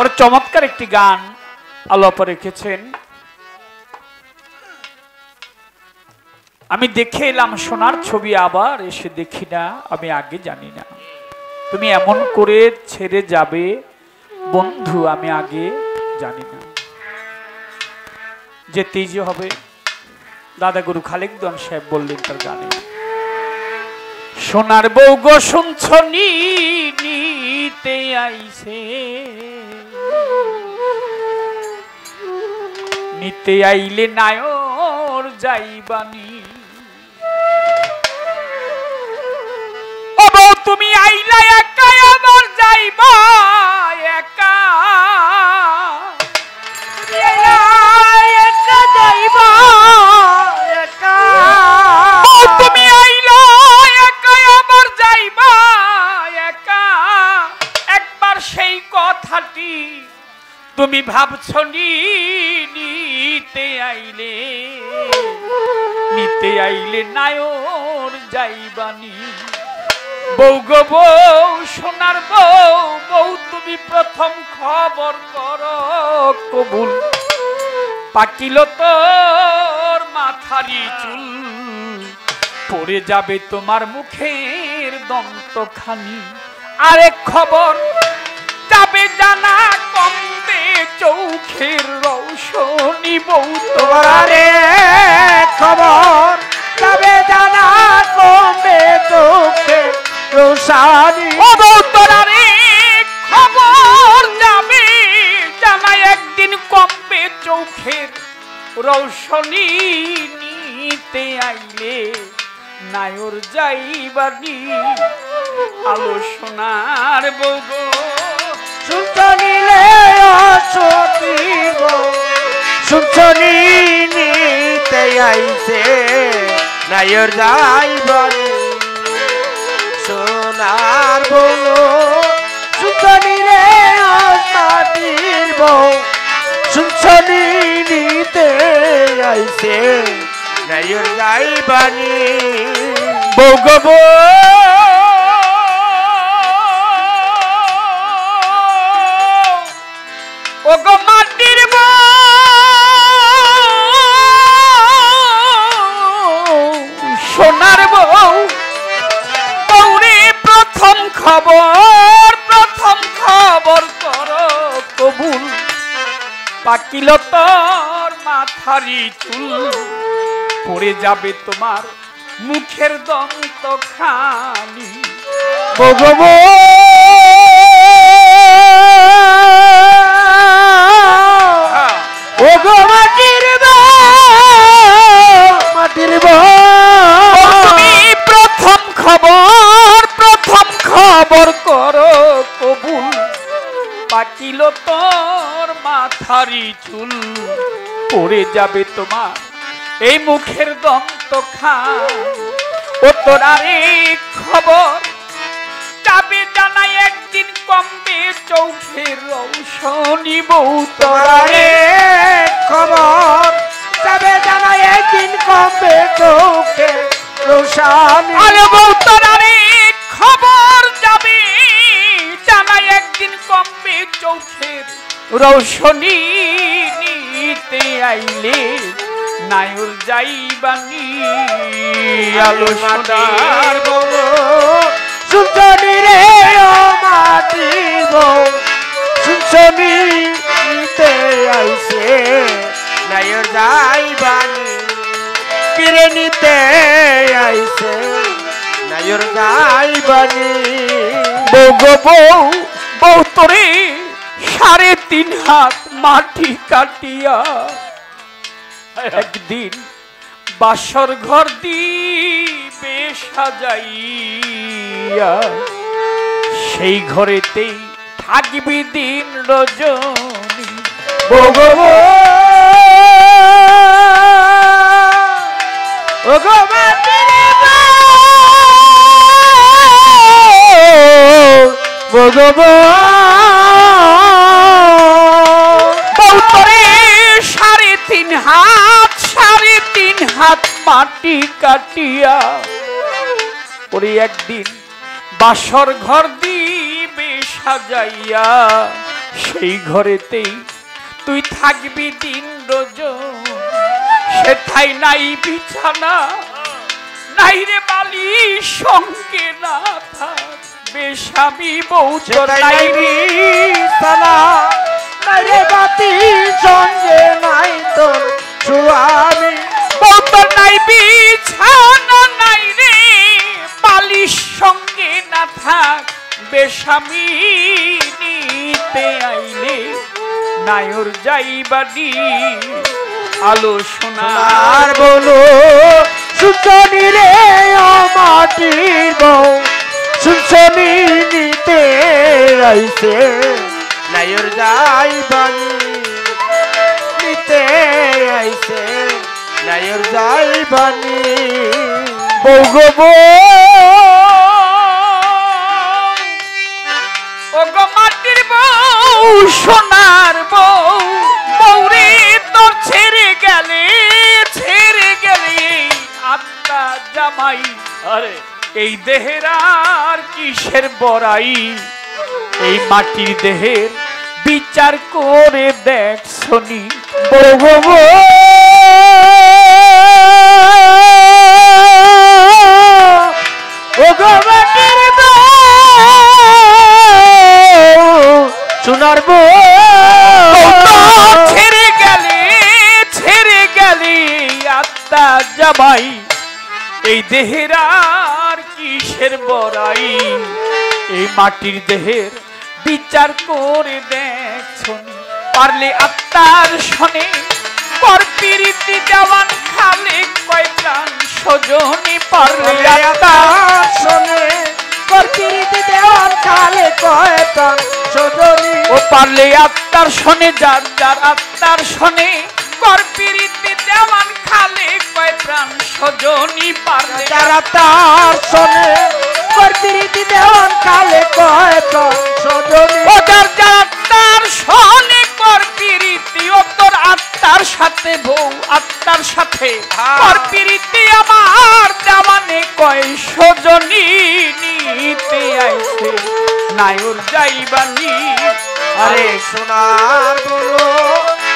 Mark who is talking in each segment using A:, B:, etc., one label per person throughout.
A: ওর চমৎকার একটি গান আল্লাহ রেখেছেন। আমি দেখে এলাম সোনার ছবি, আবার এসে দেখি না, আমি আগে জানি না। তুমি এমন করে ছেড়ে যাবে, বন্ধু, আমি আগে জানি না। যে হবে। দাদা গুরু খালেক দন সাহেব বললেন তার গানে। সোনার বউ গো শুনছ নিতে আইছে। নিতে আইলে নায়র যাইবানি তুমি ভাবছ নিতে আইলে। নিতে আইলে নায়র যাইবানি। বউ গো বউ, সোনার বউ বউ তুমি প্রথম খবর কর কবুল। পাকিল তোর মাথারি চুল, পড়ে যাবে তোমার মুখের দন্তখানি। আরেক খবর, যাবে জানা কমবে চৌখের রৌশনি বউ
B: তোমারে খবর তবে জানা কমবে তোকে রোশানি।
A: ও বউ তোরারে খবর যাবে জানা একদিন কমবে চৌখের রৌশনি নিতে আইলে নায়র যাইবানি আলো সোনার বউ
B: অসতিব শুনছ নিতে আইছে নাইর যাইবনি সোনার বলো, শুনছ নিলে অসতির বউ? শুনছ নিতে আইছে নাইর যাইবনি
A: বউ গো সোনার বউ বৌরে প্রথম খবর প্রথম খবর করো কবুল। পাকিল তোর মাথারি চুল, পড়ে যাবে তোমার মুখের দন্ত খানি।
B: ভগবো
A: চুল পড়ে যাবে তোমার। এই মুখের দন্ত খান ও তোর খবর। যাবে জানাই একদিন কমবে চৌখের রৌশনি বউ তোরারে
B: খবর। তবে জানা একদিন কমবে তোকে রোশানি।
A: আরে বউ তোরারে খবর। যাবে জানাই একদিন কমবে চৌখের রৌশনি আইলে নায়র যাইবানি। আলো সোনার
B: বলো শুনছনি রে ও মাটির বউ। শুনছনি নিতে আইছে নাইর যাইবানি। কিরে নিতে আইছে নাইর যাইবানি।
A: বউ গো বউ বউ তোরে সাড়ে তিন হাত মাটি কাটিয়া একদিন বাসর ঘর দিবে সাজাইয়া সেই ঘরেতেই থাকবি দিন রজনী।
B: ভগবো ও
A: কাটিয়া ওরে একদিন বাসর ঘর দিবে সাজাইয়া সেই ঘরেতেই তুই থাকবি দিন রোজন। সেথাই নাই বিছানা নাই রে বালি সঙ্গে না থাক বেশামি বউ নাই বেশামি নিতে আইলে নায়র যাইবানি আলো সোনা
B: আর বলো সুচনি রে মাটির বউ। সুচনি নিতে আইছে নাইর যাই বানি নিতে আইছে নাইর যাই বানি
A: বউ গো সোনার বউ বৌরে তোর ছেড়ে গেলে ছেড়ে গেলে আত্মা জামাই।
C: আরে,
A: এই দেহের আর কিসের বড়াই? এই মাটির দেহের বিচার করে দেখ শনি বউ! আত্মা জামাই এই দেহের আর কিসের বড়াই? এই মাটির দেহের বিচার করে দেখছন পারলে আত্মার শনে পর পিরিতি দেওয়ান খালে কয় প্রাণ সজনী পারলে আত্মার
B: শোনে কর্কিরিতে দেওয়ান কালে কয়তান সজনী।
A: ও পারলে আত্মার শনে যার যার আত্মার শনে কর পিরিতি দেওয়ান খালে কয় প্রাণ সজনী পারলে।
B: যারা তার শোনে কর্কিরিতে দেওয়ান কালে কয়তান সজনী।
A: ও যার যার আত্মার কর পিরিতি ও তোর আত্মার সাথে বউ আত্মার সাথে।
B: হ্যাঁ।
A: কর পিরিতি আমার দেওয়ানে কয় সজনী নিতে আইছে। নায়র যাইবানি
B: আরে সোনার বলো।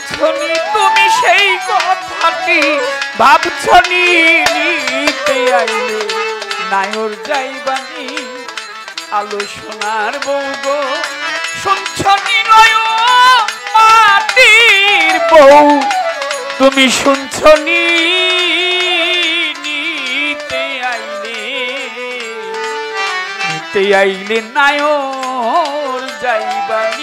A: ভাবছনি তুমি সেই কথাটি? ভাবছনি নিতে আইলে? নায়র যাইবানি আলো সোনার বউ গো। শুনছনি নয় মাটির বউ? তুমি শুনছনি নিতে আইলে? নিতে আইলে নায়র যাইবানি